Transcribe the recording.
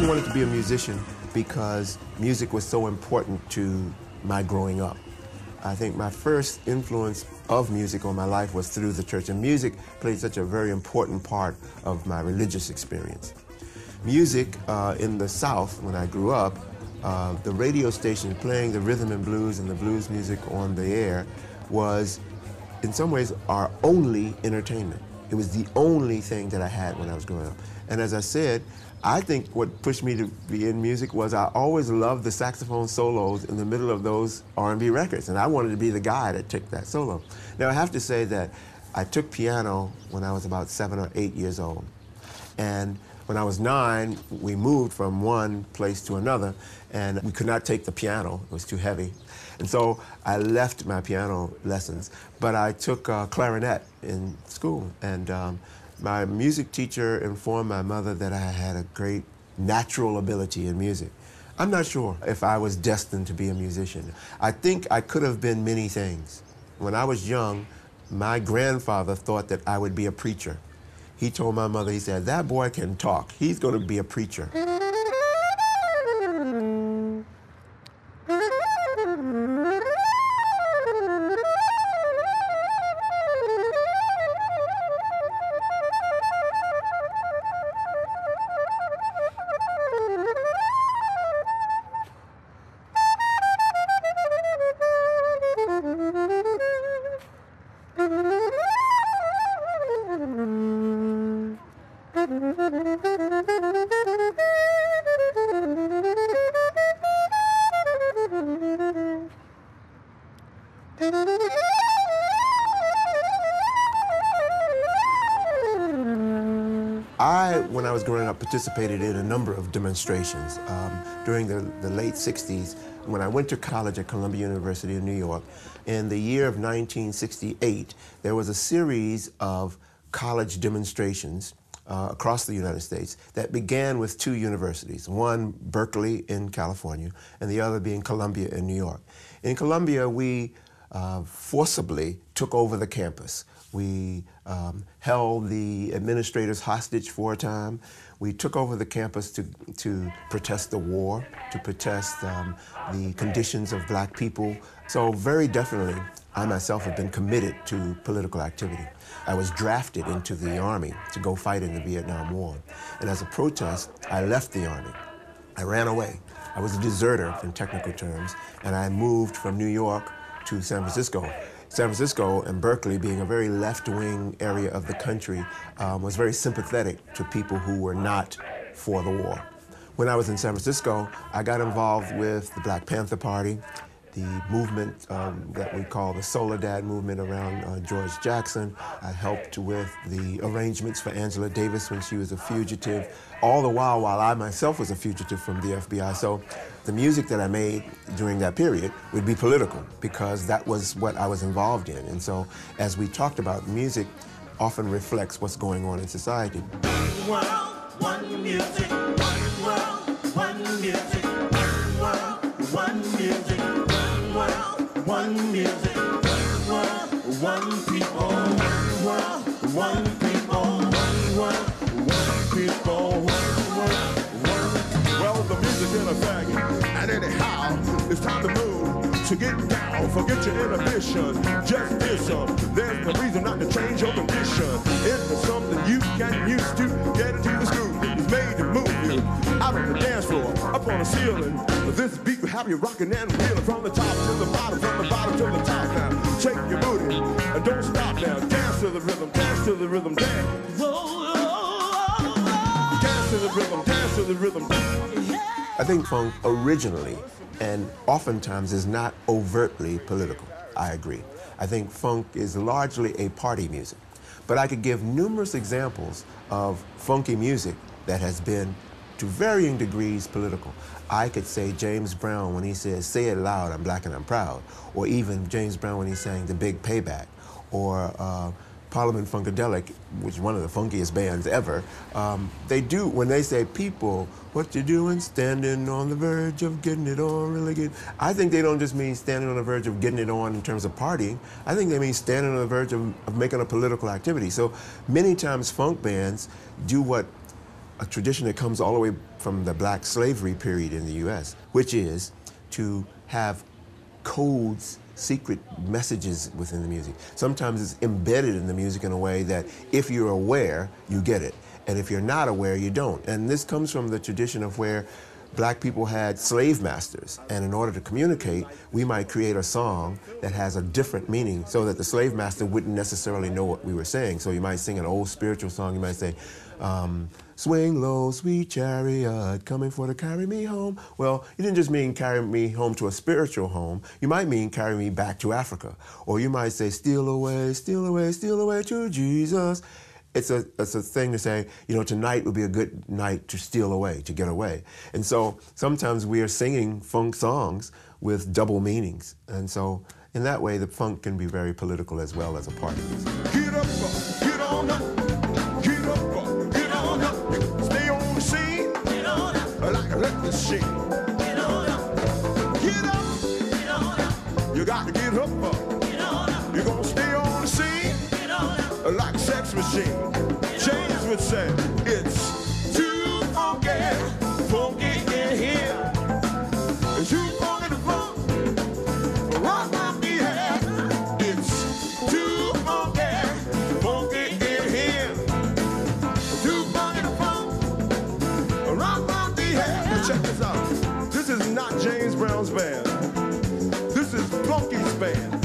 I wanted to be a musician because music was so important to my growing up. I think my first influence of music on my life was through the church, and music played such a very important part of my religious experience. Music uh, in the South, when I grew up, uh, the radio station playing the rhythm and blues and the blues music on the air was, in some ways, our only entertainment. It was the only thing that I had when I was growing up. And as I said, I think what pushed me to be in music was I always loved the saxophone solos in the middle of those R&B records, and I wanted to be the guy that took that solo. Now I have to say that I took piano when I was about seven or eight years old, and when I was nine, we moved from one place to another, and we could not take the piano; it was too heavy, and so I left my piano lessons. But I took uh, clarinet in school, and um, my music teacher informed my mother that I had a great natural ability in music. I'm not sure if I was destined to be a musician. I think I could have been many things. When I was young, my grandfather thought that I would be a preacher. He told my mother, he said, that boy can talk. He's going to be a preacher. I, when I was growing up, participated in a number of demonstrations. Um, during the, the late 60s, when I went to college at Columbia University in New York, in the year of 1968, there was a series of college demonstrations uh, across the United States that began with two universities, one Berkeley in California and the other being Columbia in New York. In Columbia, we uh, forcibly took over the campus. We um, held the administrators hostage for a time. We took over the campus to, to protest the war, to protest um, the conditions of black people. So very definitely, I myself have been committed to political activity. I was drafted into the Army to go fight in the Vietnam War. And as a protest, I left the Army. I ran away. I was a deserter in technical terms, and I moved from New York to San Francisco. San Francisco and Berkeley, being a very left-wing area of the country, um, was very sympathetic to people who were not for the war. When I was in San Francisco, I got involved with the Black Panther Party, the movement um, that we call the Soledad movement around uh, George Jackson. I helped with the arrangements for Angela Davis when she was a fugitive, all the while while I myself was a fugitive from the FBI. So the music that I made during that period would be political because that was what I was involved in. And so as we talked about, music often reflects what's going on in society. One one music. One world, one people. One world, one people. One world, one people. One world, one. Well, the music in effect, and anyhow, it's time to move. To get down, forget your inhibition, just listen. Uh, there's no reason not to change your condition. Into something you can use to get into the groove. It's made to move you out on the dance floor, up on the ceiling. This beat will have you rocking and reeling from the top to the bottom, from the bottom to the top now. Shake your booty and don't stop now. Dance to the rhythm, dance to the rhythm, dance. Dance to the rhythm, dance to the rhythm. I think funk originally and oftentimes is not overtly political. I agree. I think funk is largely a party music. But I could give numerous examples of funky music that has been to varying degrees political. I could say James Brown when he says, say it loud, I'm black and I'm proud. Or even James Brown when he sang The Big Payback. Or uh, Parliament Funkadelic, which is one of the funkiest bands ever, um, they do, when they say, people, what you doing? Standing on the verge of getting it on, really good. I think they don't just mean standing on the verge of getting it on in terms of partying. I think they mean standing on the verge of, of making a political activity. So many times funk bands do what a tradition that comes all the way from the black slavery period in the U.S., which is to have codes, secret messages within the music. Sometimes it's embedded in the music in a way that if you're aware, you get it. And if you're not aware, you don't. And this comes from the tradition of where black people had slave masters. And in order to communicate, we might create a song that has a different meaning so that the slave master wouldn't necessarily know what we were saying. So you might sing an old spiritual song, you might say, um, Swing low, sweet chariot, coming for to carry me home. Well, you didn't just mean carry me home to a spiritual home. You might mean carry me back to Africa. Or you might say, steal away, steal away, steal away to Jesus. It's a, it's a thing to say, you know, tonight would be a good night to steal away, to get away. And so sometimes we are singing funk songs with double meanings. And so in that way, the funk can be very political as well as a party music. Get get on up, Get up, you got to get up. up, You're gonna stay on the scene like sex machine. James would say, band.